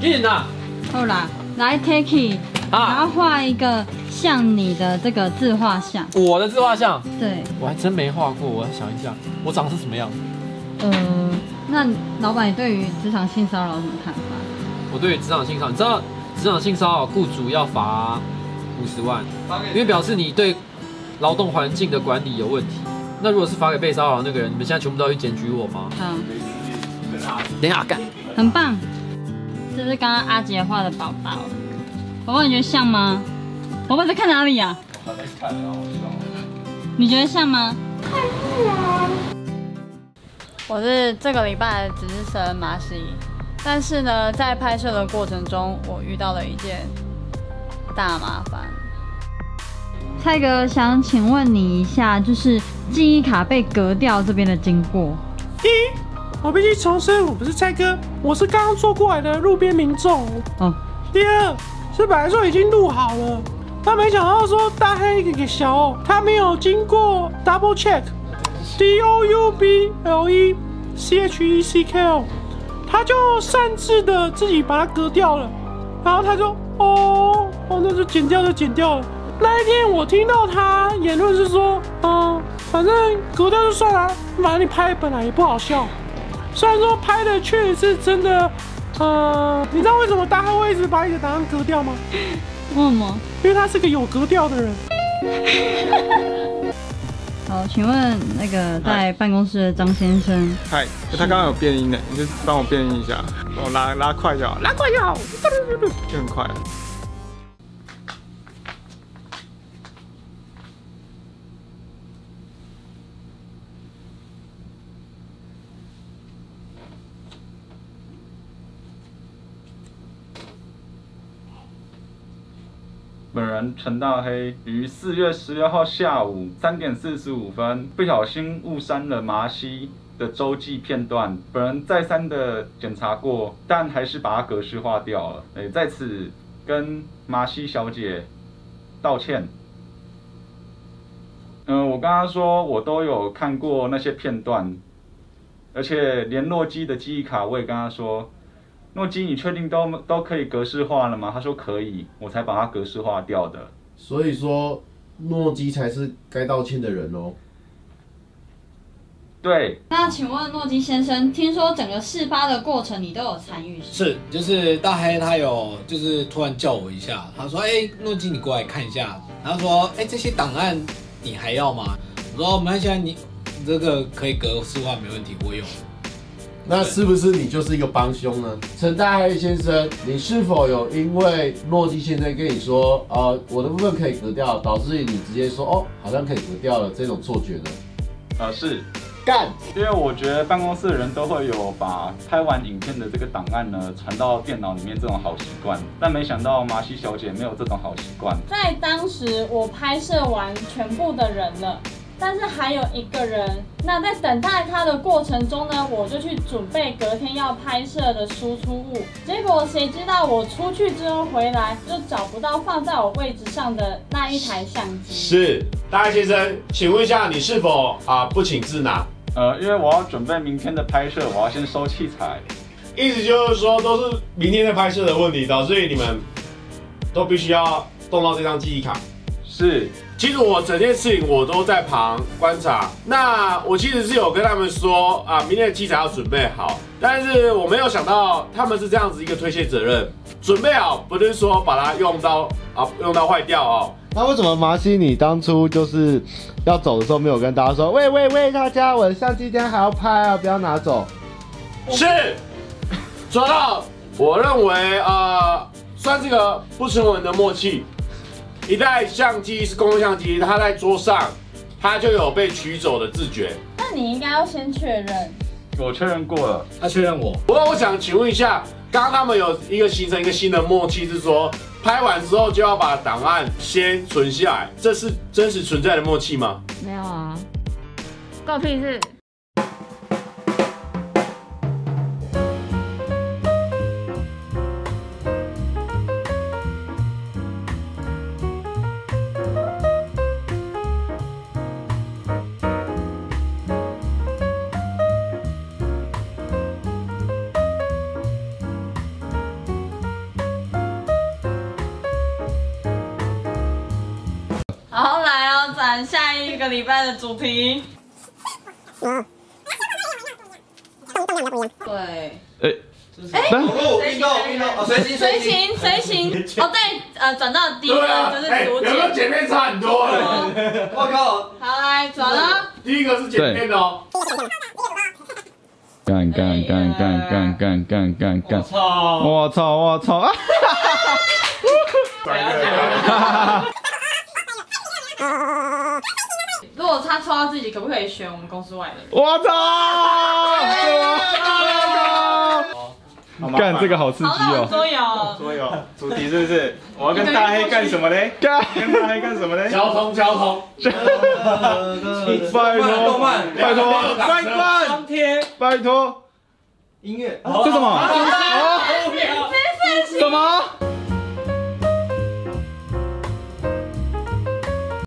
紧呐！好啦，来 Taki，然啊，后画一个像你的这个自画像。我的自画像对，我还真没画过，我要想一下，我长得是什么样？呃，那老板，你对于职场性骚扰有什么看法？我对于职场性骚扰，你知道职场性骚扰雇主要罚五十万，因为表示你对劳动环境的管理有问题。那如果是罚给被骚扰的那个人，你们现在全部都要去检举我吗？好，等一下干。很棒。这是刚刚阿杰画的宝宝，宝宝你觉得像吗？宝宝在看哪里呀、还没看啊，好笑。你觉得像吗？我是这个礼拜的值日生马西，但是呢，在拍摄的过程中，我遇到了一件大麻烦。蔡哥，想请问你一下，就是记忆卡被隔掉这边的经过。第一，我必须重申，我不是蔡哥，我是刚刚坐过来的路边民众。嗯，第二，是本来说已经录好了，但没想到说大黑给小哦，他没有经过 double check，D O U B L E C H E C K O，他就擅自的自己把它割掉了，然后他就哦哦，那就剪掉就剪掉了。那一天我听到他言论是说，嗯、反正割掉就算了，反正你拍本来也不好笑。虽然说拍的确实是真的，呃，你知道为什么大家会一直把你的答案割掉吗？为什么？因为他是个有格调的人。好，请问那个在办公室的张先生，嗨，他刚刚有变音的，你就帮我变音一下，帮我拉拉快就好，拉快就好，就很快本人陈大黑于四月十六号下午三点四十五分不小心误删了麻西的周记片段，本人再三的检查过，但还是把它格式化掉了。诶，在此跟麻西小姐道歉。嗯、我跟她说我都有看过那些片段，而且连诺基的记忆卡我也跟她说，诺基，你确定都都可以格式化了吗？他说可以，我才把它格式化掉的。所以说，诺基才是该道歉的人哦。对，那请问诺基先生，听说整个事发的过程你都有参与，是？是，就是大黑他有就是突然叫我一下，他说：“哎、诺基你过来看一下。”然后说：“哎、这些档案你还要吗？”我说：“没关系你这个可以格式化没问题，我有。那是不是你就是一个帮凶呢？陈大黑先生，你是否有因为诺基先生跟你说，呃，我的部分可以革掉，导致你直接说，哦，好像可以革掉了这种错觉呢？呃，是干！因为我觉得办公室的人都会有把拍完影片的这个档案呢传到电脑里面这种好习惯，但没想到麻西小姐没有这种好习惯。在当时我拍摄完全部的人了，但是还有一个人。那在等待他的过程中呢，我就去准备隔天要拍摄的输出物。结果谁知道我出去之后回来就找不到放在我位置上的那一台相机。是，大黑先生，请问一下，你是否啊、不请自拿？呃，因为我要准备明天的拍摄，我要先收器材。意思就是说，都是明天的拍摄的问题，导致于你们都必须要动到这张记忆卡。是，其实我整件事情我都在旁观察。那我其实是有跟他们说啊，明天的器材要准备好，但是我没有想到他们是这样子一个推卸责任。准备好不是说把它用到 啊用到坏掉哦。那为什么麻西你当初就是要走的时候没有跟大家说，喂喂喂，大家我的相机今天还要拍啊，不要拿走。是，抓到。我认为呃，算是个不成文的默契。一台相机是公共相机，它在桌上，它就有被取走的自觉。那你应该要先确认。我确认过了。他确认我，不过我想请问一下，刚刚他们有一个形成一个新的默契，是说拍完之后就要把档案先存下来，这是真实存在的默契吗？没有啊。关我屁事。下一个礼拜的主题。对，哎，走路、运动、运动，哦，随行随行随行。哦，对，呃，转到第一个就是哎有主没有剪。前面差很多？我靠，好，来转了。第一个是前面的哦。干干干干干干干干干！操！我操我操啊！如果他抽到自己，可不可以选我们公司外的？我操！干这个好刺激哦！桌游。所有主题是不是？我要跟大黑干什么嘞？干跟大黑干什么嘞？交通交通，拜托，动漫拜托，拜托，张贴拜托，音乐，这什么？什么？